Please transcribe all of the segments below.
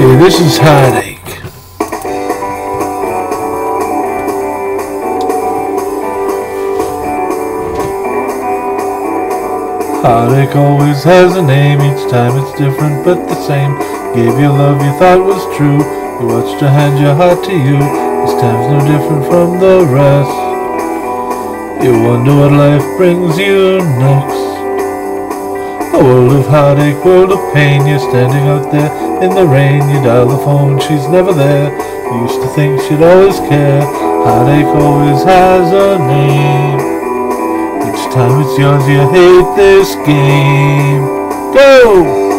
Okay, this is heartache. Heartache always has a name, each time it's different but the same. Gave you love you thought was true, you watched her hand your heart to you. This time's no different from the rest. You wonder what life brings you next. A world of heartache, world of pain. You're standing out there in the rain. You dial the phone, she's never there. You used to think she'd always care. Heartache always has a name. Each time it's yours, you hate this game. Go!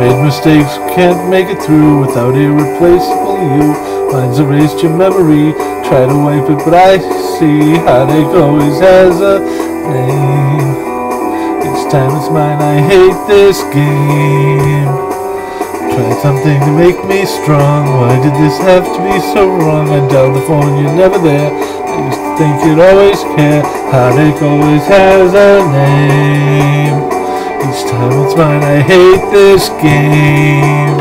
Made mistakes, can't make it through without irreplaceable you. Mine's erased your memory, try to wipe it, but I see heartache always has a name. Each time it's mine, I hate this game. Tried something to make me strong. Why did this have to be so wrong? I dialed the phone, you're never there. I used to think you'd always care. Heartache always has a name. It's mine, I hate this game.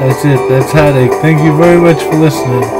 That's it. That's heartache. Thank you very much for listening.